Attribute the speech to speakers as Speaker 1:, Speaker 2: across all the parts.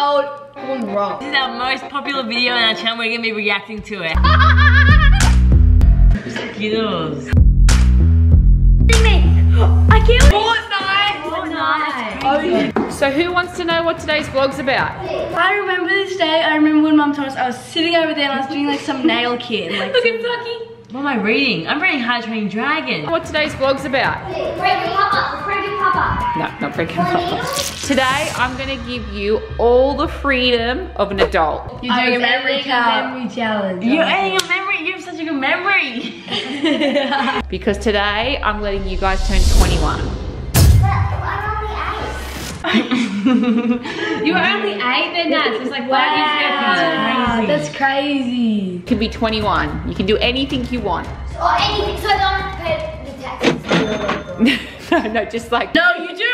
Speaker 1: Oh, told gone wrong.
Speaker 2: This is our most popular video on our channel. We're gonna be reacting to it. Skittles.
Speaker 3: I can't
Speaker 1: Fortnite.
Speaker 4: So who wants to know what today's vlog's about?
Speaker 1: I remember this day. I remember when Mum told us I was sitting over there and I was doing like some nail kit. Like,
Speaker 2: Look at Sockie. What am I reading? I'm reading How to Train Your Dragon.
Speaker 4: What today's vlog's about?
Speaker 3: Breaking Papa, breaking Papa.
Speaker 4: No, not breaking up. Today, I'm gonna give you all the freedom of an adult.
Speaker 1: You're doing a memory card. Memory challenge.
Speaker 2: You're adding a memory. You have such a good memory.
Speaker 4: Because today, I'm letting you guys turn 21.
Speaker 1: You were only eight then, Nat. It's like, wow.
Speaker 2: That's crazy.
Speaker 1: That's crazy.
Speaker 4: You can be 21. You can do anything you want.
Speaker 3: Or anything, so they don't have to pay the taxes.
Speaker 4: no, no, just like,
Speaker 1: No, you do.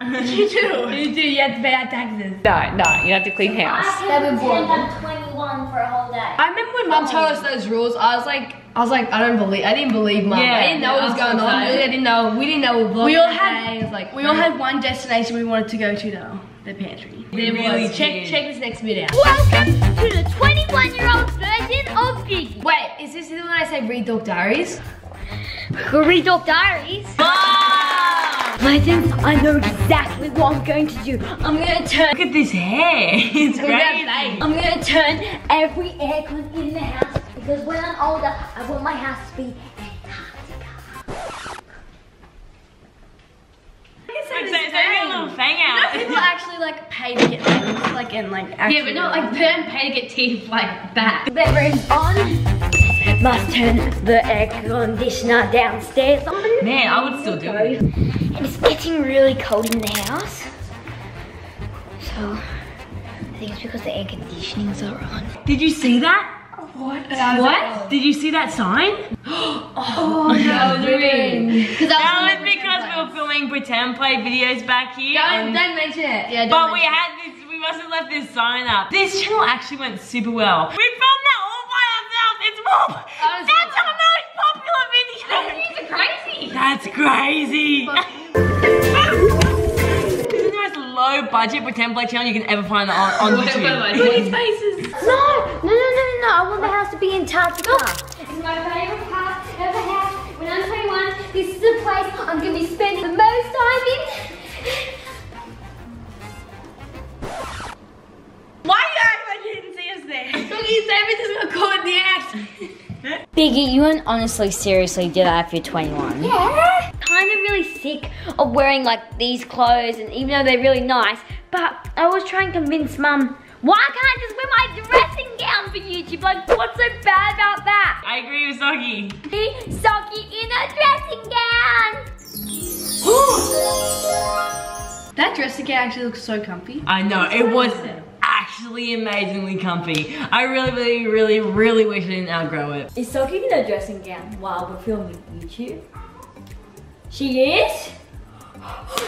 Speaker 1: you do. You do. You have to pay our taxes.
Speaker 4: no, no, you have to clean house.
Speaker 3: They would pretend I'm 21 for a whole day.
Speaker 1: I remember when Mum told us those rules. I was like, I was like, I don't believe. I didn't believe Mum.
Speaker 2: Yeah,
Speaker 1: I didn't know what was
Speaker 2: was
Speaker 1: going on. Really, I didn't know. We didn't know. What
Speaker 5: We all had-
Speaker 1: day. Like
Speaker 5: We all had one destination we wanted to go to though. The pantry.
Speaker 2: We
Speaker 1: There
Speaker 2: really
Speaker 1: was. Check check this next bit out.
Speaker 3: Welcome to the 21 year old version of Biggy.
Speaker 1: Wait, is this the one I say read Dog Diaries?
Speaker 3: Read Dog Diaries. Legends, I know exactly what I'm going to do. I'm going to turn.
Speaker 2: Look at this hair. It's crazy.
Speaker 3: I'm gonna turn every aircon in the house because when I'm older, I want my house to be Antarctica.
Speaker 2: It's like, it's like little fang out.
Speaker 5: People actually like pay to get things like and like actually.
Speaker 1: Yeah, but not like Ben pay to get teeth like back.
Speaker 3: Bedroom's on. Must turn the air conditioner downstairs on.
Speaker 2: Man, I would still do it.
Speaker 3: And it's getting really cold in the house. So, I think it's because the air conditionings are on.
Speaker 2: Did you see that?
Speaker 1: What?
Speaker 2: What? Did you see that sign?
Speaker 1: Oh no, the ring. Because
Speaker 2: That was because we were filming pretend play videos back here.
Speaker 1: Don't,
Speaker 2: on-
Speaker 1: don't mention it. Yeah, don't
Speaker 2: But we had this, we must have left this sign up. This channel actually went super well. We filmed that all by ourselves. It's more. That's our most popular video.
Speaker 1: it. It's crazy.
Speaker 2: That's crazy. This is the most low budget pretend play channel you can ever find on, on YouTube.
Speaker 1: Look at his faces.
Speaker 3: No, no, no, no, no, no. I want the house to be Antarctica. It's my favorite part of the house. When I'm 21, this is the place I'm going to be spending the most time in.
Speaker 5: Why you act like you didn't see us there?
Speaker 1: Look, he's everything's gonna call it the act.
Speaker 3: Biggy, you won't honestly seriously do that if you're 21. Yeah. Of wearing like these clothes and even though they're really nice, but I was trying to convince mum, why can't I just wear my dressing gown for YouTube? Like, what's so bad about that?
Speaker 2: I agree with Sockie.
Speaker 3: Me, Sockie in a dressing gown.
Speaker 5: That dressing gown actually looks so comfy.
Speaker 2: I know, it was actually amazingly comfy. I really, really, really, really wish I didn't outgrow it.
Speaker 3: Is Sockie in a dressing gown while we're filming YouTube? She is?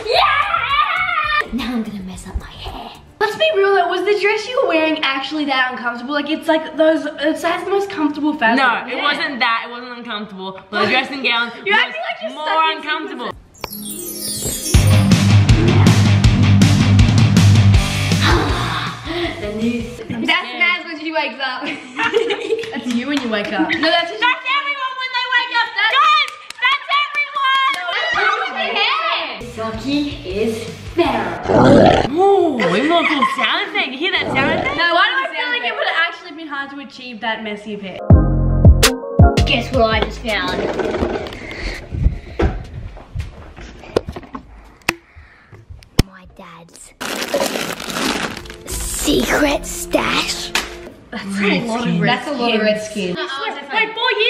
Speaker 3: Yeah! Now I'm gonna mess up my hair.
Speaker 5: Let's be real though, was the dress you were wearing actually that uncomfortable? Like it's like those, it has the most comfortable fabric.
Speaker 2: No, it wasn't that. It wasn't uncomfortable. But the dressing gown
Speaker 5: You're
Speaker 2: was
Speaker 5: acting like you're
Speaker 2: more
Speaker 5: stuck in
Speaker 2: uncomfortable.
Speaker 1: That's Naz when she wakes up.
Speaker 5: That's you when you wake up. No, that's just
Speaker 2: That's everyone when they wake up. Guys, that's
Speaker 3: is better.
Speaker 2: Ooh, we want a cool sound effect. You hear that sound effect?
Speaker 5: No, why do I feel like it would have actually been hard to achieve that messy of hair?
Speaker 3: Guess what I just found? My dad's secret stash.
Speaker 1: That's a lot of red skin.
Speaker 2: Like four years ago,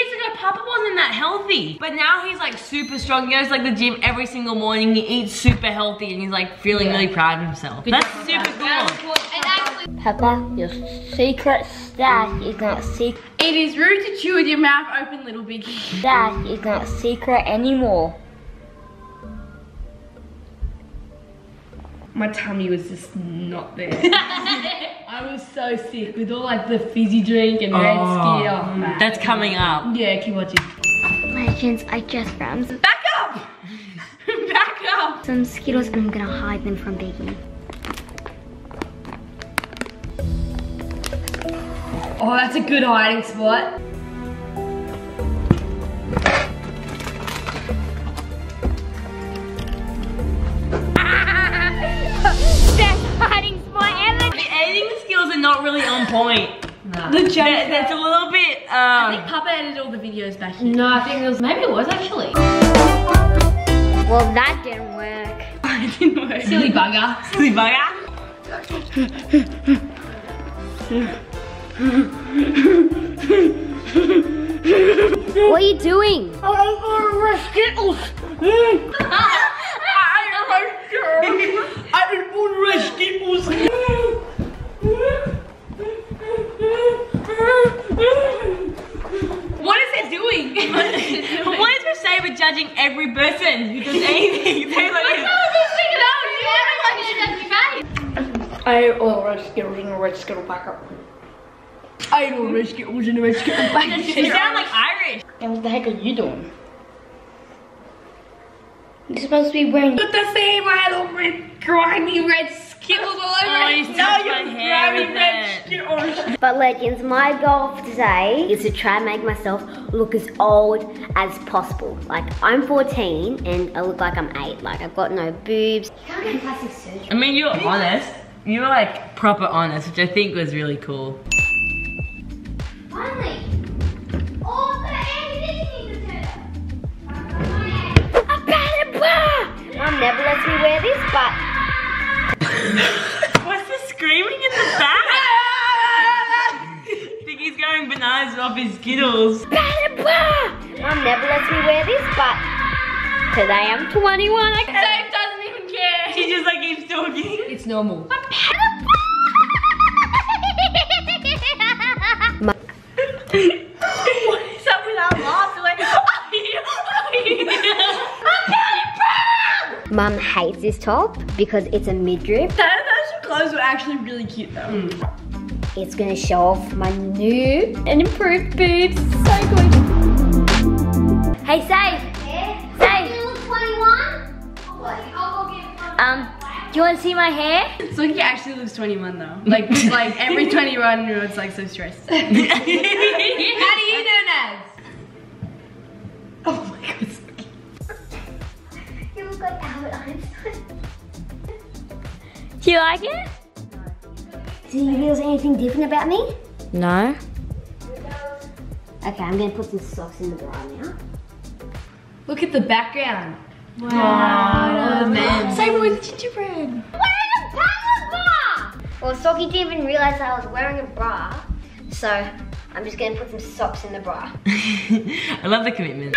Speaker 2: Papa wasn't that healthy, but now he's like super strong. He goes like the gym every single morning. He eats super healthy, and he's like feeling really proud of himself. That's super cool.
Speaker 1: And actually,
Speaker 3: Papa, your secret stash is not secret.
Speaker 5: It is rude to chew with your mouth open, little biggy.
Speaker 3: Stash is not secret anymore.
Speaker 1: my tummy was just not there. I was so sick with all like the fizzy drink and
Speaker 2: oh,
Speaker 1: red. Oh.
Speaker 2: That's coming up.
Speaker 1: Yeah, keep watching.
Speaker 3: Legends, I just found some.
Speaker 5: Back up! Back up!
Speaker 3: Some Skittles and I'm gonna hide them from Biggy.
Speaker 1: Oh, that's a good hiding spot.
Speaker 2: Not really on point.
Speaker 1: The
Speaker 2: That- That's a little bit,
Speaker 5: I think
Speaker 2: um,
Speaker 5: Papa edited all the videos back here.
Speaker 1: No, I think it was, maybe it was actually.
Speaker 6: Well, that didn't work.
Speaker 1: Silly bugger.
Speaker 2: silly bugger.
Speaker 6: What are you doing?
Speaker 2: What is it doing? what is for Sabre judging every person who does anything? They're like,
Speaker 5: I ate all the red Skittles in a red Skittle packet. I ate all the red Skittles in a red Skittle packet.
Speaker 2: you sound like Irish.
Speaker 5: And what the heck are you doing?
Speaker 6: You're supposed to be wearing.
Speaker 1: But the same I had all red, grimy red
Speaker 2: that.
Speaker 1: skittles.
Speaker 6: But legends, my goal for today is to try and make myself look as old as possible. Like I'm 14 and I look like I'm eight. Like I've got no boobs. You can't get plastic surgery.
Speaker 2: I mean, you're honest. You were like proper honest, which I think was really cool.
Speaker 6: Finally. Oh, the air conditioning is A padded never lets me wear this, but
Speaker 2: What's the screaming in the back? I think bananas off his Skittles.
Speaker 6: padded bra! Mum never lets me wear this, but today I'm 21. I can
Speaker 5: Dave doesn't even care.
Speaker 2: She just like keeps talking.
Speaker 1: It's normal.
Speaker 5: What is up with our laughter? Like,
Speaker 6: Mum hates this top because it's a midriff.
Speaker 5: those clothes were actually really cute though. Hmm.
Speaker 6: It's gonna show off my new and improved boobs. So good. Hey, say. Say. You look 21? Um, do you want to see my hair?
Speaker 5: So he actually looks 21 though. Like, like every 21 year old's like so stressed.
Speaker 1: How do you know, Nads?
Speaker 5: oh my god.
Speaker 6: You look like Albert Einstein. Do you like it? Do you realize anything different about me? No. Okay, I'm gonna put some socks in the bra now.
Speaker 1: Look at the background.
Speaker 5: Wow, man. Same with gingerbread.
Speaker 6: Wearing a bra! Well, Sockie didn't even realize I was wearing a bra, so I'm just gonna put some socks in the bra.
Speaker 2: I love the commitment.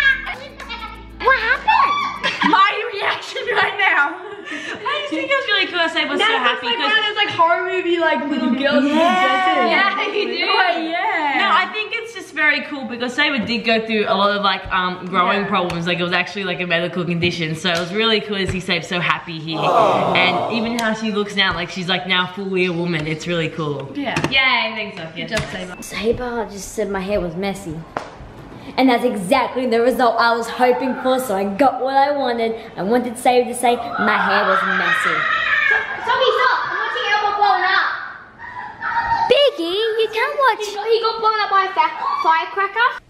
Speaker 6: What happened?
Speaker 5: My reaction right now.
Speaker 2: I just think it was really cool. I say was so happy
Speaker 1: looks like one
Speaker 2: because
Speaker 1: of those like horror movie like little girls with dresses.
Speaker 5: Yeah, you do. Oh, yeah.
Speaker 2: No, I think it's just very cool because Sabre did go through a lot of like um, growing
Speaker 5: Yeah.
Speaker 2: problems. Like it was actually like a medical condition. So it was really cool to see Sabre so happy here. And even how she looks now, like she's like now fully a woman. It's really cool.
Speaker 5: Yeah.
Speaker 2: Yay, thanks, Sophia.
Speaker 5: Just Sabre.
Speaker 6: Sabre just said my hair was messy. And that's exactly the result I was hoping for, so I got what I wanted. I wanted Sabre to say my hair was messy. Sophie, stop! I'm watching Elmo blown up! Biggy, you can't watch. He got blown up by a firecracker?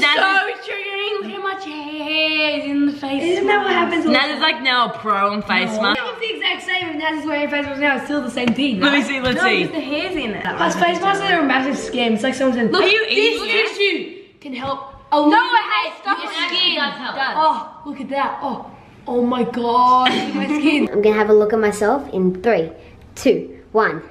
Speaker 2: Naz,
Speaker 5: So triggering. Look how much hair is in the face.
Speaker 1: Isn't that what happens? all
Speaker 2: is like now a pro on face mask.
Speaker 1: It's the exact same. If Naz is wearing face mask now, it's still the same thing.
Speaker 2: Let me see, let's
Speaker 5: No,
Speaker 2: see.
Speaker 5: because the hair's in it.
Speaker 1: Plus, face masks are a massive scam. It's like someone said,
Speaker 2: Look, Are you
Speaker 1: this
Speaker 2: eating it?
Speaker 1: tissue can help. Oh no, I have stuff on
Speaker 6: Yes,
Speaker 1: my skin.
Speaker 6: does help. Does.
Speaker 1: Oh, look at that. Oh, oh my god, my skin.
Speaker 6: I'm gonna have a look at myself in three, two, one.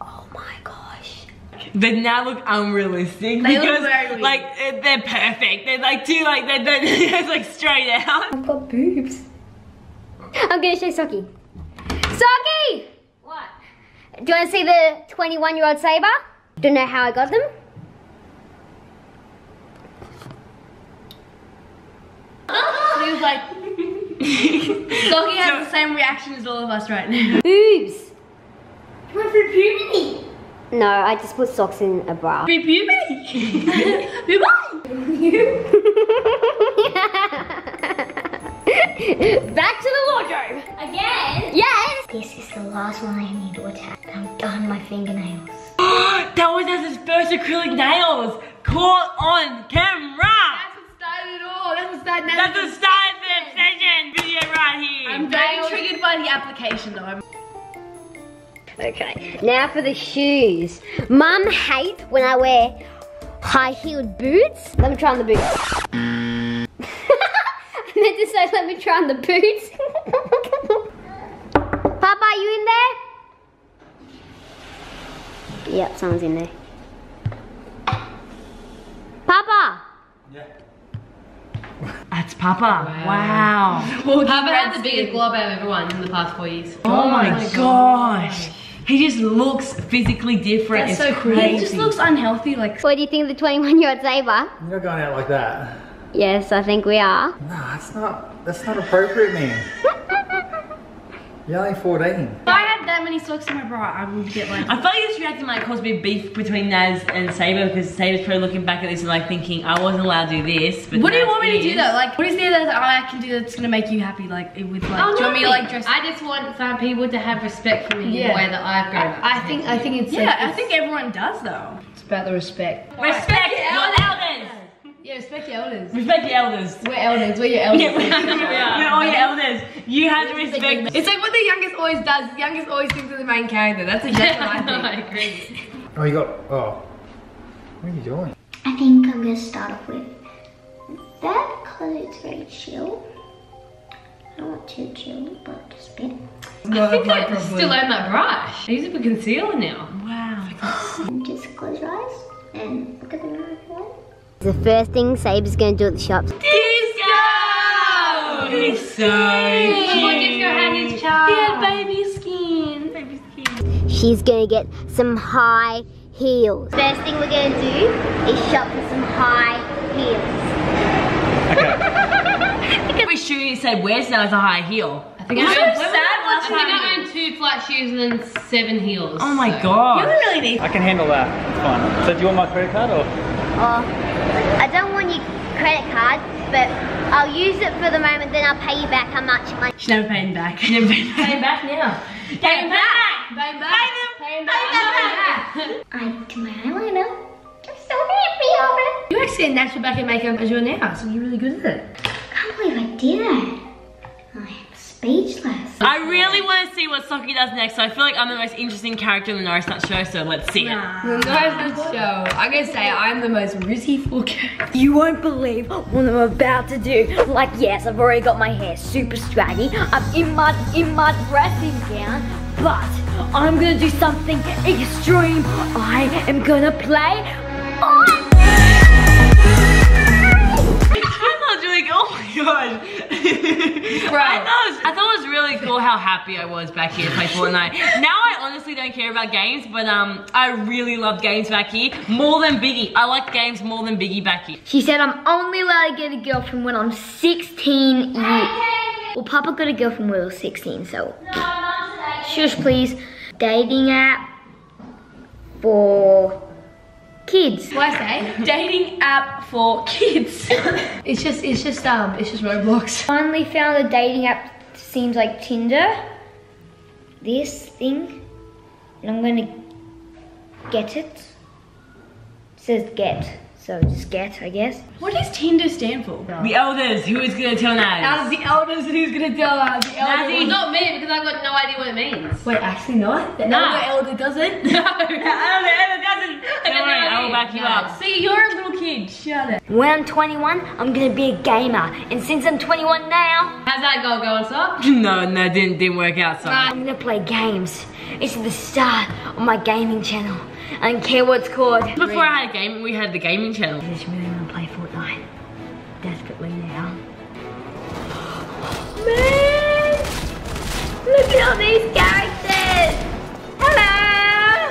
Speaker 6: Oh my gosh.
Speaker 2: But now look unrealistic
Speaker 5: They
Speaker 2: because
Speaker 5: very weird.
Speaker 2: like they're perfect. They're like too like they're, they're it's like straight out.
Speaker 6: I've got boobs. I'm gonna show Sockie. Sockie!
Speaker 5: What?
Speaker 6: Do you wanna see the 21 year old Sabre? Don't know how I got them?
Speaker 5: He was like, Doggy has the same reaction as all of us right now.
Speaker 6: Boobs! Went through puberty! No, I just put socks in a bra.
Speaker 5: Pre puberty.
Speaker 6: Back to the wardrobe! Again? Yes! This is the last one I need to attack. I'm done my fingernails.
Speaker 2: that was his first acrylic nails. Caught on camera.
Speaker 1: That's what started it all. That's what started
Speaker 2: That's the start of the obsession video right here.
Speaker 1: I'm very triggered by the application though.
Speaker 6: Okay, now for the shoes. Mum hates when I wear high-heeled boots. Let me try on the boots. I meant to say let me try on the boots. Papa, are you in there? Yep, someone's in there. Papa! Yeah.
Speaker 2: That's Papa. Wow.
Speaker 1: Papa had the biggest glob out of everyone in the past four years.
Speaker 2: Oh, my, oh gosh. He just looks physically different.
Speaker 1: That's
Speaker 2: it's
Speaker 1: so
Speaker 2: crazy.
Speaker 1: crazy. He just looks unhealthy. Like
Speaker 6: What do you think of the 21 year old Sabre?
Speaker 7: You're not going out like that.
Speaker 6: Yes, I think we are.
Speaker 7: No, that's not. That's not appropriate, man. You're only 14.
Speaker 1: If I had that many socks in my bra, I would get like.
Speaker 2: I feel like this reacting might cause me beef between Naz and Sabre because Sabre's probably looking back at this and like thinking I wasn't allowed to do this. But
Speaker 1: What do you want me to do though? Like, what is there that I can do that's gonna make you happy? Like, with like, oh, do you want me to like dress?
Speaker 8: I just want some people to have respect for me in
Speaker 1: Yeah.
Speaker 8: the way that I've grown up.
Speaker 5: I think I think it's
Speaker 1: yeah,
Speaker 5: like,
Speaker 1: I think everyone does though.
Speaker 5: it's about the respect.
Speaker 2: Respect your elders.
Speaker 5: Yeah, respect your elders.
Speaker 2: Respect your elders.
Speaker 5: We're elders. We're your elders.
Speaker 2: Yeah, we are. all your elders. You have to respect.
Speaker 1: It's like what the youngest always does. The youngest always thinks of the main character. That's exactly what I think.
Speaker 8: I agree.
Speaker 7: Oh, you got. Oh. What are you doing?
Speaker 6: I think I'm gonna start off with that because it's very chill. Not want too chill, but just a bit.
Speaker 8: I think I still own that brush. I use it for concealer now.
Speaker 6: Wow. just close your eyes and look at the mirror. The first thing Sabre's gonna do at the shops.
Speaker 2: Disco. He's so cute.
Speaker 8: Disco had his child.
Speaker 1: Yeah, baby skin. Baby skin.
Speaker 6: She's gonna get some high heels. First thing we're gonna do is shop for some high heels. Okay.
Speaker 2: Every shoe you say wears now is a high heel.
Speaker 8: I think
Speaker 1: It's
Speaker 8: I
Speaker 1: so
Speaker 8: own,
Speaker 1: sad
Speaker 8: I
Speaker 1: what's
Speaker 8: think I own two flat shoes and then seven heels.
Speaker 2: Oh my
Speaker 8: so-
Speaker 2: god.
Speaker 1: You don't really need.
Speaker 9: I can handle that. It's fine. So do you want my credit card or?
Speaker 6: Oh, I don't want your credit card, but I'll use it for the moment, then I'll pay you back how much money.
Speaker 1: She's never paying back.
Speaker 2: Never been
Speaker 8: Pay him back now.
Speaker 2: Pay him back.
Speaker 1: Pay back.
Speaker 8: Pay him back.
Speaker 6: I do my eyeliner. I'm so happy over it.
Speaker 1: You actually had natural back and makeup as your now, so you're really good at it.
Speaker 6: I can't believe I did it. I speechless.
Speaker 2: I really want to see what Sockie does next, so I feel like I'm the most interesting character in the Norris Nut show, so let's see it.
Speaker 1: No, that's not show. I'm gonna say I'm the most rizzy full character.
Speaker 6: You won't believe what I'm about to do. Like, yes, I've already got my hair super scraggy. I'm in my in my dressing gown, but I'm gonna do something extreme. I am gonna play. on-
Speaker 2: how happy I was back here to play Fortnite. Now I honestly don't care about games, but um, I really love games back here more than Biggy. I like games more than Biggy back here.
Speaker 6: She said I'm only allowed to get a girlfriend when I'm 16 years. Well, Papa got a girlfriend when I was 16, so. Shush, please. Dating app for kids.
Speaker 1: What I say? Dating app for kids. it's just, it's just, um, it's just Roblox.
Speaker 6: Finally found a dating app seems like Tinder. This thing. And I'm gonna get it. It says get. So just get, I guess.
Speaker 1: What does Tinder stand for?
Speaker 2: The elders, who is gonna tell Naz?
Speaker 1: Out of the elders, who's gonna tell us? The elder.
Speaker 2: Nazi.
Speaker 8: Well, not me because I've got no idea what it means.
Speaker 1: Wait, actually not. The
Speaker 8: Nah.
Speaker 1: elder elder doesn't.
Speaker 2: No, the elder doesn't. Don't worry, I will back you up.
Speaker 1: See, you're a little kid. Shut it.
Speaker 6: When I'm 21, I'm gonna be a gamer. And since I'm 21 now,
Speaker 8: How's that goal going, Sock?
Speaker 2: No, no, didn't didn't work out. Sorry.
Speaker 6: I'm gonna play games. It's the start of my gaming channel. I don't care what it's called.
Speaker 2: Before I had a game, we had the gaming channel.
Speaker 6: I just really want to play Fortnite. Desperately now. Man! Look at all these characters! Hello!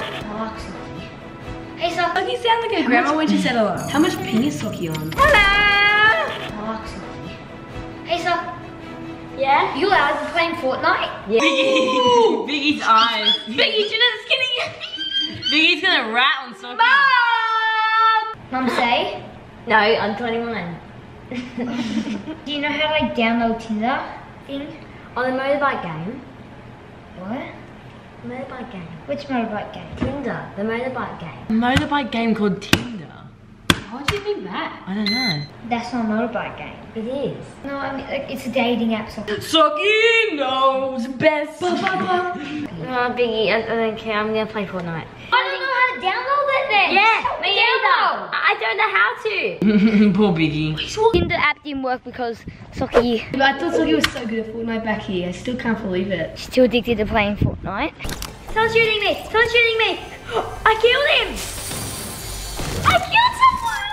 Speaker 6: Hey, so
Speaker 1: Like you sound like a grandma when she said hello. How much pee is Sockie on?
Speaker 6: Hello! Hey, so Yeah? You allowed to playing Fortnite? Yeah.
Speaker 2: Biggy, Biggy's eyes.
Speaker 1: Biggy, you're just kidding.
Speaker 2: Biggy's gonna rat on Sophie.
Speaker 6: Mum say? No, I'm 21. Do you know how to like download Tinder thing on the motorbike game? What? Motorbike game. Which motorbike game? Tinder. The motorbike game.
Speaker 2: A motorbike game called Tinder.
Speaker 8: Why do you think that?
Speaker 2: I don't know.
Speaker 6: That's not a motorbike game. It is. No, I mean, like, it's a dating app. So.
Speaker 2: Sockie knows best.
Speaker 6: No, Biggy, I, I don't care. I'm gonna play Fortnite. I don't know how to download it then. Yeah, me either. I don't know how to.
Speaker 2: Poor Biggy.
Speaker 6: The app didn't work because Sockie
Speaker 1: But I thought Sockie was so good at Fortnite back here. I still can't believe it.
Speaker 6: is too addicted to playing Fortnite. Someone's shooting me. Someone's shooting me. I killed him.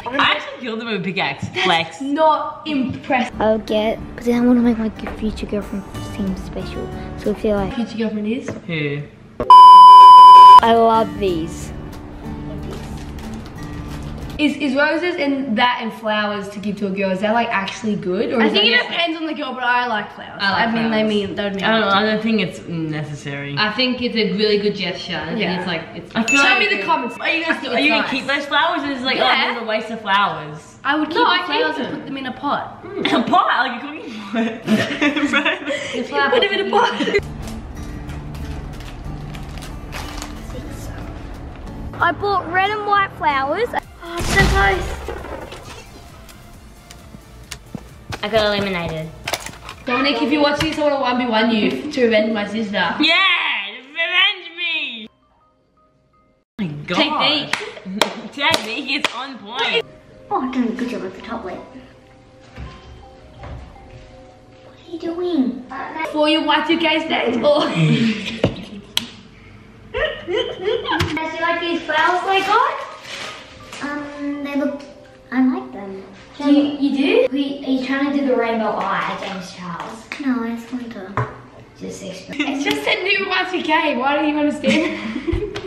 Speaker 6: I killed.
Speaker 2: I actually killed him with a pickaxe. Flex.
Speaker 1: Not impressed.
Speaker 6: I'll get, but then I want to make my future girlfriend seem special. So I feel like
Speaker 1: Future girlfriend is.
Speaker 2: Who?
Speaker 6: I love these.
Speaker 1: Is is roses and that and flowers to give to a girl? Is that like actually good? Or
Speaker 5: I think it depends on the girl, but I like flowers.
Speaker 8: I like
Speaker 5: mean, they mean, they would mean.
Speaker 2: I don't, know, I don't think it's necessary.
Speaker 8: I think it's a really good gesture. I think
Speaker 5: Yeah.
Speaker 8: it's like it's.
Speaker 2: I feel
Speaker 1: Show
Speaker 2: like,
Speaker 1: me the comments.
Speaker 2: Are you gonna,
Speaker 1: think
Speaker 2: are you
Speaker 1: it's
Speaker 2: gonna
Speaker 1: nice.
Speaker 2: keep those flowers? And it's like, oh,
Speaker 5: Yeah.
Speaker 2: oh, it's a waste of flowers.
Speaker 5: I would keep
Speaker 8: No,
Speaker 5: the
Speaker 8: I
Speaker 5: flowers and put them in a pot.
Speaker 2: a pot, like a cooking pot. right?
Speaker 8: The
Speaker 5: Put them in a pot.
Speaker 6: I bought red and white flowers. Oh, I'm so close. I got eliminated.
Speaker 1: Dominic, if you're watching this, I want to 1v1 you to revenge my sister.
Speaker 2: Yeah, revenge me. Oh my god. Technique. Technique is on point.
Speaker 6: Oh, done a good job with the top lip. What are you doing?
Speaker 1: For your Y2K stage or
Speaker 6: Does you like these flowers I got? Look. I like them. You, you do? Are you, are you trying to do the rainbow eye, James Charles? No, I just want to just explain.
Speaker 1: It's just a new Y2K. Why don't you understand?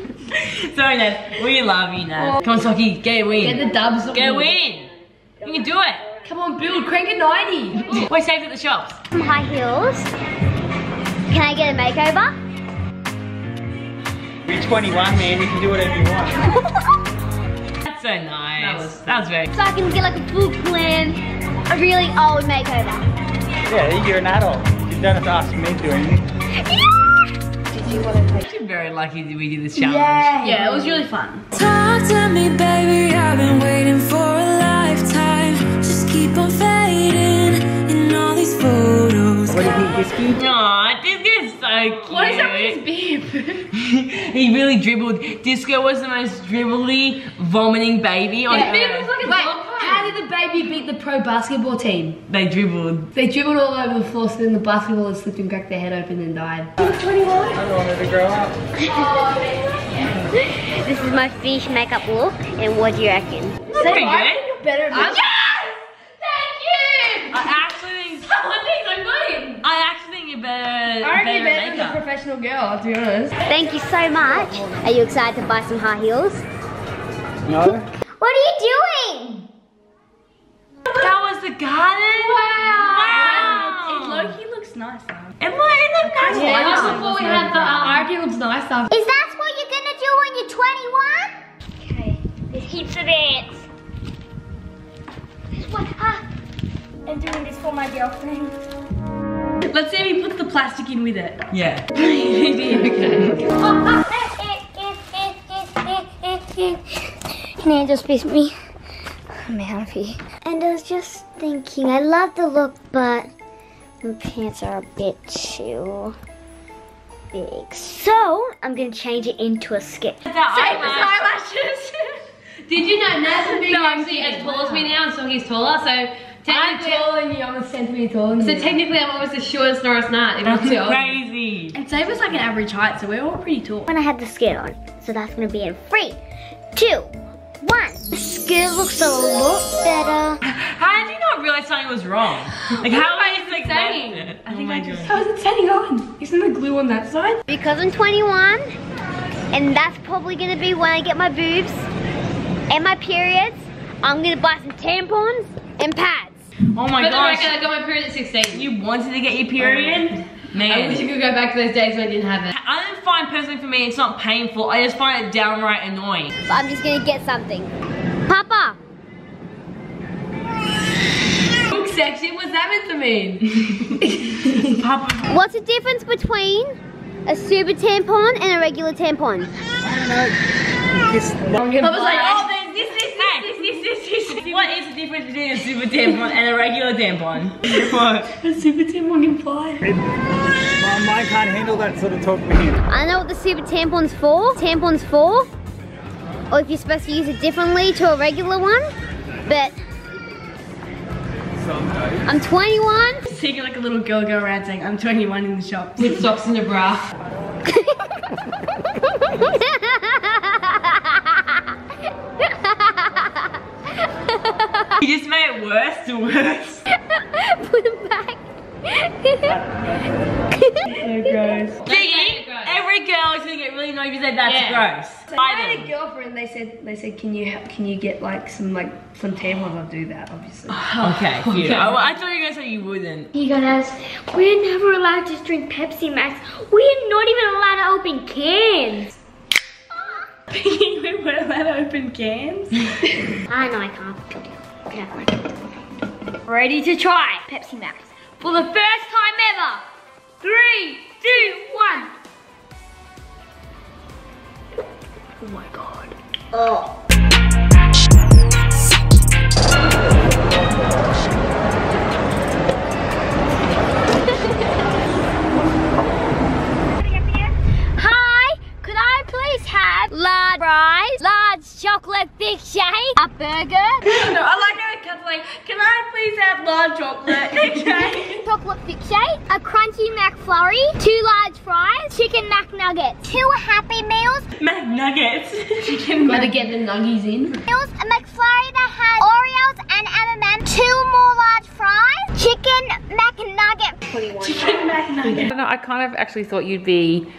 Speaker 2: Sorry, Ned. We love you, Ned. Come on, Sockie, get a win.
Speaker 1: Get the dubs. on
Speaker 2: Get a
Speaker 1: you.
Speaker 2: win. You can do it.
Speaker 1: Come on, build. Crank a 90.
Speaker 2: We're saved at the shops.
Speaker 6: Some high heels. Can I get a makeover?
Speaker 9: You're 21, man. You can do whatever you want.
Speaker 2: That's so nice. That was, very.
Speaker 6: So I can get like a Brooklyn, a really old makeover.
Speaker 9: Yeah, you're an adult. You don't have to ask me to do anything. you want to play?
Speaker 2: You're very lucky that we did this challenge.
Speaker 5: Yeah, Yeah, it was really fun.
Speaker 10: Talk to me, baby. I've been waiting for a lifetime. Just keep on fading in all these photos.
Speaker 9: What do you think, Gisky?
Speaker 2: Aw, this is so cute.
Speaker 1: What is up with his beep?
Speaker 2: he really dribbled. Disco was the most dribbly, vomiting baby on
Speaker 1: Yeah,
Speaker 2: earth.
Speaker 1: Wait, how did the baby beat the pro basketball team?
Speaker 2: They dribbled.
Speaker 1: They dribbled all over the floor, so then the basketballers slipped and cracked their head open and died.
Speaker 9: I wanted to grow up.
Speaker 6: This is my fish makeup look, and what do you reckon?
Speaker 2: Pretty good.
Speaker 1: Better than
Speaker 2: I actually think.
Speaker 8: Someone thinks I'm good.
Speaker 2: I actually think you're better.
Speaker 1: I
Speaker 2: better
Speaker 1: reckon
Speaker 2: at
Speaker 1: better than a professional girl, to be honest.
Speaker 6: Thank you so much. Are you excited to buy some high heels?
Speaker 9: No?
Speaker 6: What are you doing?
Speaker 2: That was the garden. Wow. Wow.
Speaker 5: Loki looks nice though.
Speaker 2: It might it look nice.
Speaker 1: Yeah,
Speaker 2: Wow.
Speaker 1: that's
Speaker 8: Before we had the um,
Speaker 1: I reckon it looks nice after.
Speaker 6: Is that what you're gonna do when you're 21? Okay, there's heaps of ants. What? Ah, I'm doing this for my girlfriend.
Speaker 5: Let's see if he puts the plastic in with it.
Speaker 2: Yeah.
Speaker 6: Can I just miss me? I'm happy. And I was just thinking, I love the look, but my pants are a bit too big. So I'm gonna change it into a skirt.
Speaker 8: eyelashes. Did you know Nat's being actually as tall as me now, and so he's taller. So
Speaker 1: I'm
Speaker 8: technically,
Speaker 1: taller than you, I'm a centimeter taller than
Speaker 8: so technically, I'm almost as short as Norris Nat. If I'm
Speaker 2: That's
Speaker 8: too
Speaker 2: crazy.
Speaker 5: And Save was like an average height, so we're all pretty tall.
Speaker 6: When I had the skirt on, so that's gonna be in three, two, one. The skirt looks a lot better.
Speaker 2: How did you not realize something was wrong? Like how are you like
Speaker 8: saying?
Speaker 2: left it?
Speaker 1: I
Speaker 2: Oh
Speaker 1: think
Speaker 2: my
Speaker 1: I just,
Speaker 2: god.
Speaker 1: how is it setting on? Isn't the glue on that side?
Speaker 6: Because I'm 21, and that's probably gonna be when I get my boobs and my periods, I'm gonna buy some tampons and pads.
Speaker 2: Oh my
Speaker 8: For the
Speaker 2: gosh.
Speaker 8: record, I got my period at 16.
Speaker 2: You wanted to get your period?
Speaker 8: Oh, I
Speaker 2: Man.
Speaker 8: wish you could go back to those days when I didn't have it.
Speaker 2: I don't find personally for me it's not painful. I just find it downright annoying.
Speaker 6: So I'm just gonna get something. Papa,
Speaker 1: Look sexy, what's that meant to mean?
Speaker 2: Papa.
Speaker 6: what's the difference between a super tampon and a regular tampon?
Speaker 7: Kiss
Speaker 8: I was like, oh, there's this, this,
Speaker 2: Hey.
Speaker 8: this, this, this, this, this.
Speaker 2: What is the difference between a super tampon and a regular tampon? what?
Speaker 1: A super tampon can fly.
Speaker 7: My mind can't handle that sort of talk with him.
Speaker 6: I know what the super tampon's for. Tampon's for. Or if you're supposed to use it differently to a regular one. But I'm 21.
Speaker 1: Seeing like a little girl go around saying, I'm 21 in the shop.
Speaker 8: With socks and a bra.
Speaker 2: You just made it worse to worse.
Speaker 6: Put it back.
Speaker 1: So gross.
Speaker 2: Gigi, every girl is gonna get really annoyed if you say that's
Speaker 8: Yeah.
Speaker 2: gross.
Speaker 1: So I had a girlfriend. They said, they said, can you can you get like some like some tampons? I'll do that, obviously.
Speaker 2: Okay, oh, phew. Oh, I, I thought you were gonna say you wouldn't.
Speaker 6: You guys, we're never allowed to drink Pepsi Max. We're not even allowed to open cans.
Speaker 1: we weren't allowed to open cans.
Speaker 6: I know I can't. Okay. Ready to try Pepsi Max for the first time ever. Three, two, one.
Speaker 1: Oh my god. Oh.
Speaker 6: Hi, could I please have large fries, large chocolate thick shake, a burger,
Speaker 1: No, I like how it cuts like, can I please have large chocolate? Okay.
Speaker 6: chocolate thick shake, a crunchy McFlurry, two large fries, chicken McNuggets, two Happy Meals,
Speaker 2: McNuggets.
Speaker 8: Gotta get the nuggies in.
Speaker 6: Meals, a McFlurry that has Oreos and M&M, two more large fries, chicken McNugget.
Speaker 4: I don't know, I kind of actually thought you'd be.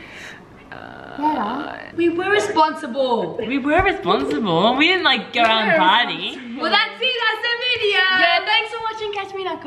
Speaker 1: We were responsible.
Speaker 2: We were responsible. We didn't like go out and party.
Speaker 8: Well, that's it. That's the video.
Speaker 1: Yeah, thanks for watching Catch Me Knuckles.